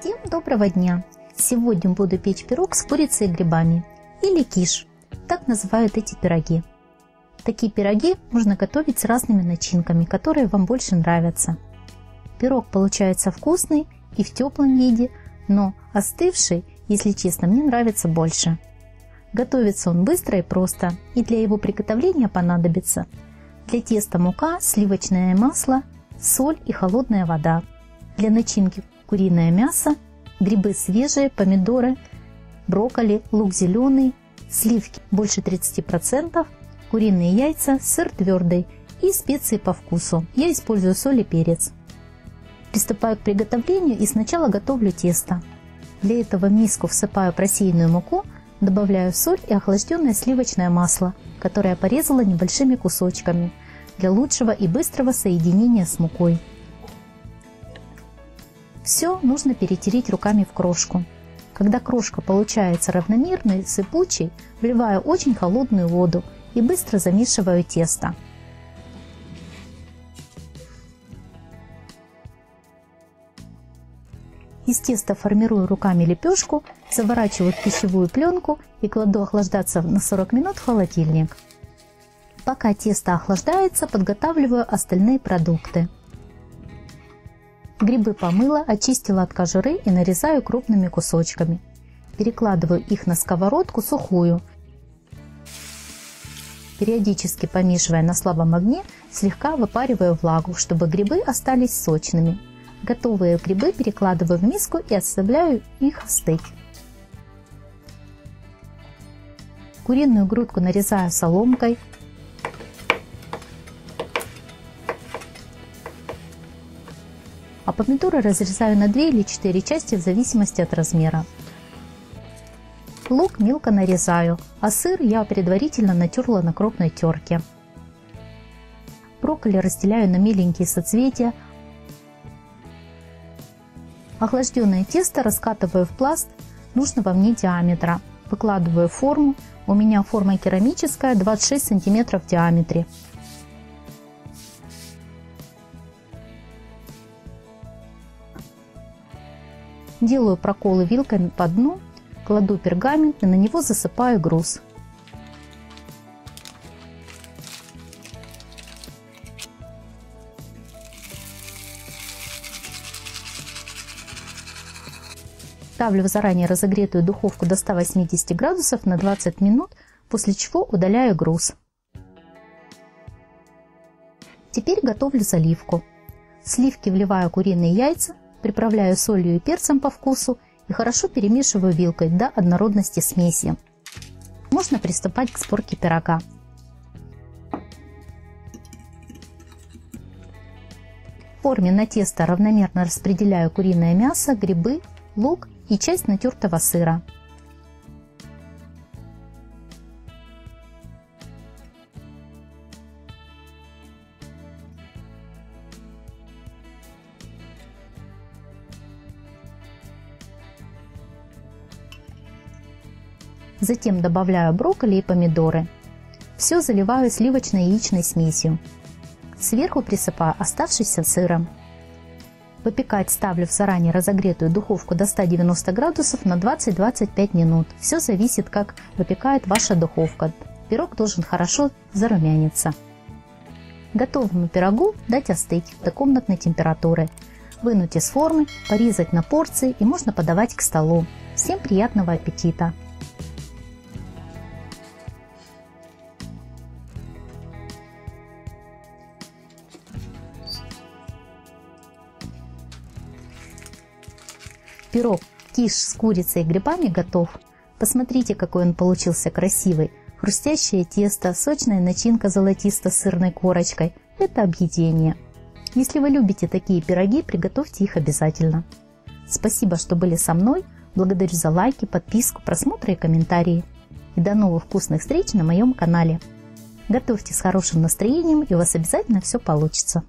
Всем доброго дня! Сегодня буду печь пирог с курицей и грибами, или киш, так называют эти пироги. Такие пироги можно готовить с разными начинками, которые вам больше нравятся. Пирог получается вкусный и в теплом виде, но остывший, если честно, мне нравится больше. Готовится он быстро и просто, и для его приготовления понадобится для теста мука, сливочное масло, соль и холодная вода. Для начинки куриное мясо, грибы свежие, помидоры, брокколи, лук зеленый, сливки больше 30%, куриные яйца, сыр твердый и специи по вкусу. Я использую соль и перец. Приступаю к приготовлению и сначала готовлю тесто. Для этого в миску всыпаю просеянную муку, добавляю соль и охлажденное сливочное масло, которое порезала небольшими кусочками для лучшего и быстрого соединения с мукой. Все нужно перетереть руками в крошку. Когда крошка получается равномерной, сыпучей, вливаю очень холодную воду и быстро замешиваю тесто. Из теста формирую руками лепешку, заворачиваю в пищевую пленку и кладу охлаждаться на 40 минут в холодильник. Пока тесто охлаждается, подготавливаю остальные продукты. Грибы помыла, очистила от кожуры и нарезаю крупными кусочками. Перекладываю их на сковородку сухую. Периодически помешивая на слабом огне, слегка выпариваю влагу, чтобы грибы остались сочными. Готовые грибы перекладываю в миску и оставляю их остыть. Куриную грудку нарезаю соломкой, а помидоры разрезаю на 2 или 4 части в зависимости от размера. Лук мелко нарезаю, а сыр я предварительно натерла на крупной терке. Брокколи разделяю на меленькие соцветия. Охлажденное тесто раскатываю в пласт нужного мне диаметра. Выкладываю форму. У меня форма керамическая 26 см в диаметре. Делаю проколы вилкой по дну, кладу пергамент и на него засыпаю груз. Ставлю в заранее разогретую духовку до 180 градусов на 20 минут, после чего удаляю груз. Теперь готовлю заливку. Сливки вливаю куриные яйца, Приправляю солью и перцем по вкусу и хорошо перемешиваю вилкой до однородности смеси. Можно приступать к сборке пирога. В форме на тесто равномерно распределяю куриное мясо, грибы, лук и часть натертого сыра. Затем добавляю брокколи и помидоры. Все заливаю сливочной яичной смесью. Сверху присыпаю оставшийся сыром. Выпекать ставлю в заранее разогретую духовку до 190 градусов на 20-25 минут. Все зависит, как выпекает ваша духовка. Пирог должен хорошо зарумяниться. Готовому пирогу дать остыть до комнатной температуры. Вынуть из формы, порезать на порции и можно подавать к столу. Всем приятного аппетита! Пирог киш с курицей и грибами готов. Посмотрите, какой он получился красивый. Хрустящее тесто, сочная начинка золотисто-сырной корочкой – это объедение. Если вы любите такие пироги, приготовьте их обязательно. Спасибо, что были со мной. Благодарю за лайки, подписку, просмотры и комментарии. И до новых вкусных встреч на моем канале. Готовьте с хорошим настроением, и у вас обязательно все получится.